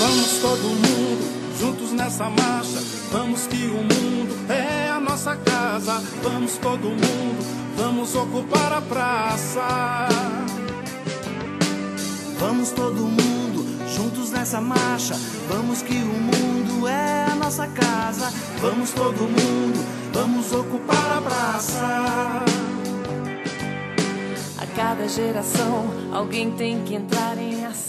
Vamos todo mundo juntos nessa marcha. Vamos que o mundo é a nossa casa. Vamos todo mundo, vamos ocupar a praça. Vamos todo mundo juntos nessa marcha. Vamos que o mundo é a nossa casa. Vamos todo mundo, vamos ocupar a praça. A cada geração, alguém tem que entrar em ação.